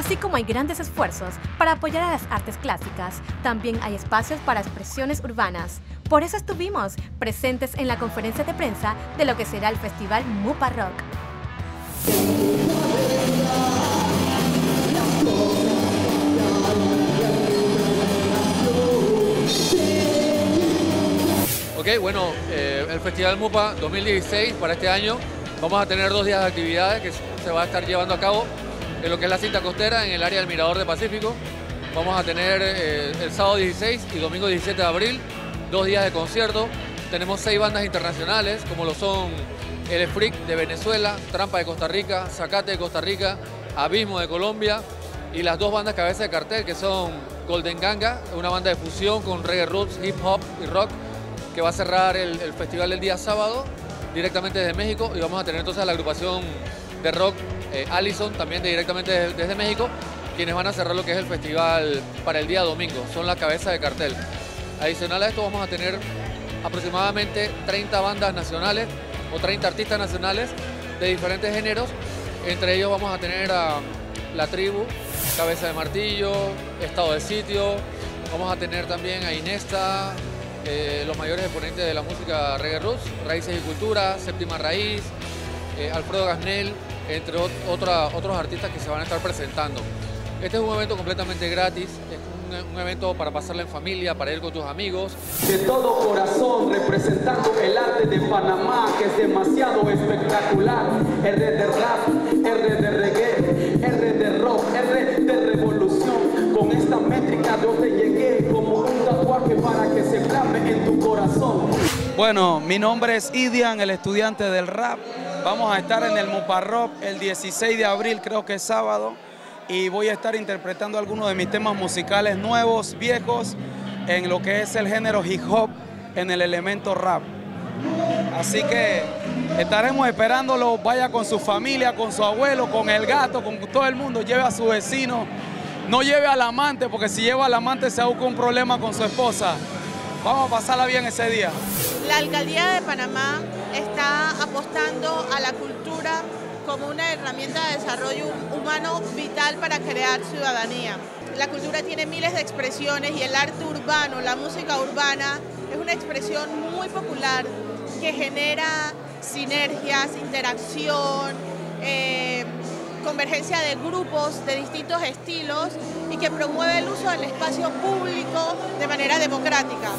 Así como hay grandes esfuerzos para apoyar a las artes clásicas, también hay espacios para expresiones urbanas. Por eso estuvimos presentes en la conferencia de prensa de lo que será el Festival Mupa Rock. Ok, bueno, eh, el Festival MUPA 2016 para este año vamos a tener dos días de actividades que se va a estar llevando a cabo en lo que es la cinta costera en el área del Mirador de Pacífico. Vamos a tener eh, el sábado 16 y domingo 17 de abril dos días de concierto. Tenemos seis bandas internacionales como lo son El Freak de Venezuela, Trampa de Costa Rica, Zacate de Costa Rica, Abismo de Colombia y las dos bandas cabeza de cartel que son Golden Ganga, una banda de fusión con reggae roots, hip hop y rock que va a cerrar el, festival el día sábado directamente desde México y vamos a tener entonces a la agrupación de rock eh, Allison también directamente desde, México quienes van a cerrar lo que es el festival para el día domingo, son la cabeza de cartel. Adicional a esto vamos a tener aproximadamente 30 bandas nacionales o 30 artistas nacionales de diferentes géneros, entre ellos vamos a tener a La Tribu, Cabeza de Martillo, Estado de Sitio, vamos a tener también a Inesta, eh, los mayores exponentes de la música reggae roots, Raíces y Cultura, Séptima Raíz, eh, Alfredo Gasnel, entre otros artistas que se van a estar presentando. Este es un evento completamente gratis, es un, evento para pasarla en familia, para ir con tus amigos. De todo corazón, representando el arte de Panamá, que es demasiado espectacular. R de rap, R de reggae, R de rock, R de revolución. Con esta métrica yo te llegué Bueno, mi nombre es Idian, el estudiante del rap. Vamos a estar en el Muparrop el 16 de abril, creo que es sábado y voy a estar interpretando algunos de mis temas musicales nuevos, viejos, en lo que es el género hip hop, en el elemento rap. Así que estaremos esperándolo, vaya con su familia, con su abuelo, con el gato, con todo el mundo, lleve a su vecino, no lleve al amante, porque si lleva al amante se busca un problema con su esposa. Vamos a pasarla bien ese día. La alcaldía de Panamá está apostando a la cultura como una herramienta de desarrollo humano vital para crear ciudadanía. La cultura tiene miles de expresiones y el arte urbano, la música urbana, es una expresión muy popular que genera sinergias, interacción, eh, convergencia de grupos de distintos estilos y que promueve el uso del espacio público de manera democrática.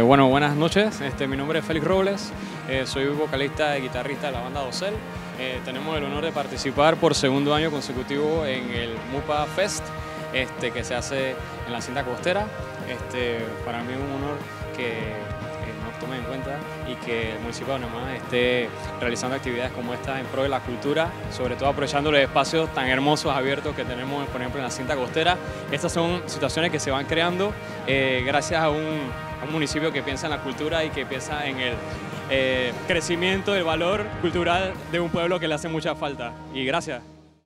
Eh, bueno, buenas noches. Este, mi nombre es Félix Robles. Eh, soy vocalista y guitarrista de la banda Dosel. Eh, tenemos el honor de participar por segundo año consecutivo en el MUPA Fest, este, que se hace en la cinta costera. Este, para mí es un honor que y que el municipio de Panamá esté realizando actividades como esta en pro de la cultura, sobre todo aprovechando los espacios tan hermosos, abiertos que tenemos, por ejemplo, en la cinta costera. Estas son situaciones que se van creando gracias a un un municipio que piensa en la cultura y que piensa en el eh, crecimiento del valor cultural de un pueblo que le hace mucha falta. Y gracias.